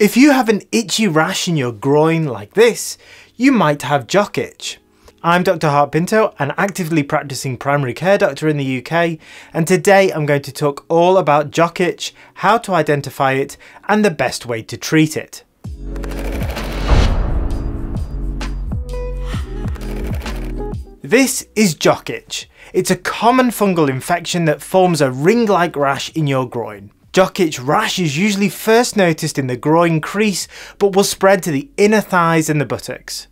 If you have an itchy rash in your groin like this, you might have jock itch. I'm Dr. Hart Pinto, an actively practicing primary care doctor in the UK, and today I'm going to talk all about jock itch, how to identify it, and the best way to treat it. This is jock itch. It's a common fungal infection that forms a ring-like rash in your groin. Jock itch rash is usually first noticed in the groin crease, but will spread to the inner thighs and the buttocks.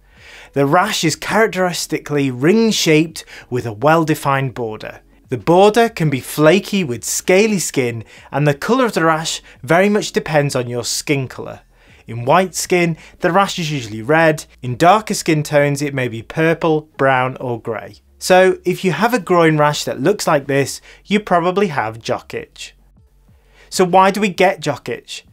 The rash is characteristically ring-shaped with a well-defined border. The border can be flaky with scaly skin and the colour of the rash very much depends on your skin colour. In white skin, the rash is usually red. In darker skin tones, it may be purple, brown or grey. So if you have a groin rash that looks like this, you probably have jock itch. So why do we get jock itch?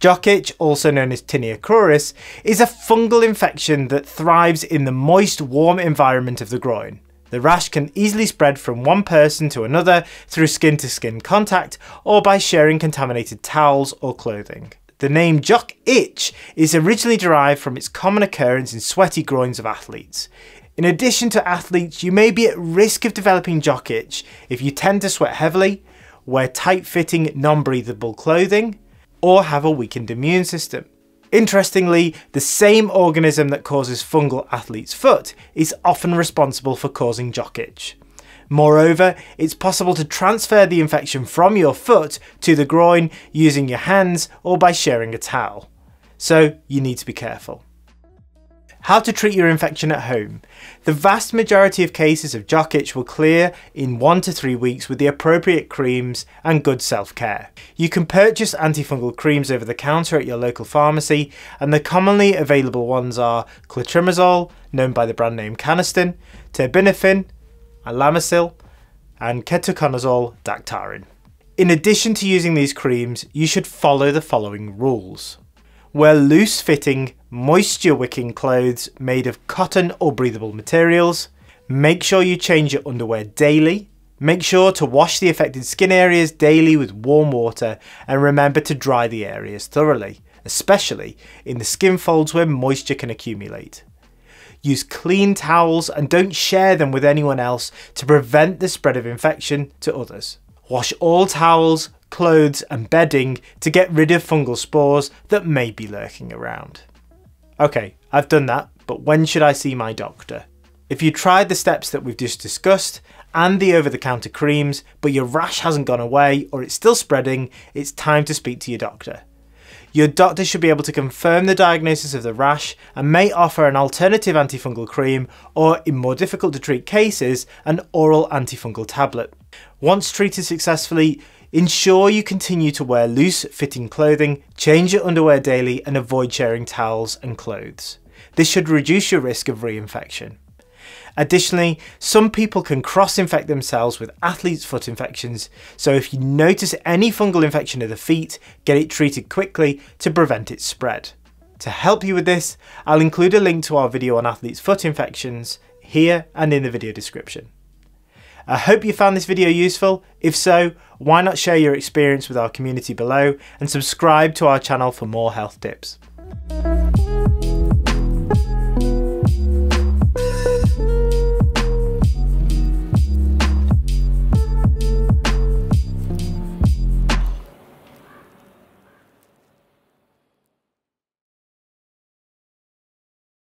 Jock itch, also known as tinea cruris, is a fungal infection that thrives in the moist, warm environment of the groin. The rash can easily spread from one person to another through skin to skin contact or by sharing contaminated towels or clothing. The name jock itch is originally derived from its common occurrence in sweaty groins of athletes. In addition to athletes, you may be at risk of developing jock itch if you tend to sweat heavily, wear tight-fitting, non-breathable clothing, or have a weakened immune system. Interestingly, the same organism that causes fungal athlete's foot is often responsible for causing jock itch. Moreover, it's possible to transfer the infection from your foot to the groin using your hands or by sharing a towel. So you need to be careful. How to treat your infection at home. The vast majority of cases of jock itch will clear in one to three weeks with the appropriate creams and good self-care. You can purchase antifungal creams over the counter at your local pharmacy and the commonly available ones are clotrimazole, known by the brand name Canesten, terbinafine, Lamisil, and ketoconazole Daktarin. In addition to using these creams, you should follow the following rules. Wear loose-fitting, moisture-wicking clothes made of cotton or breathable materials. Make sure you change your underwear daily. Make sure to wash the affected skin areas daily with warm water and remember to dry the areas thoroughly, especially in the skin folds where moisture can accumulate. Use clean towels and don't share them with anyone else to prevent the spread of infection to others. Wash all towels, clothes and bedding to get rid of fungal spores that may be lurking around. Okay, I've done that, but when should I see my doctor? If you tried the steps that we've just discussed and the over-the-counter creams, but your rash hasn't gone away or it's still spreading, it's time to speak to your doctor. Your doctor should be able to confirm the diagnosis of the rash and may offer an alternative antifungal cream or, in more difficult to treat cases, an oral antifungal tablet. Once treated successfully, ensure you continue to wear loose fitting clothing, change your underwear daily and avoid sharing towels and clothes. This should reduce your risk of reinfection. Additionally, some people can cross-infect themselves with athlete's foot infections, so if you notice any fungal infection of the feet, get it treated quickly to prevent its spread. To help you with this, I'll include a link to our video on athlete's foot infections here and in the video description. I hope you found this video useful. If so, why not share your experience with our community below and subscribe to our channel for more health tips.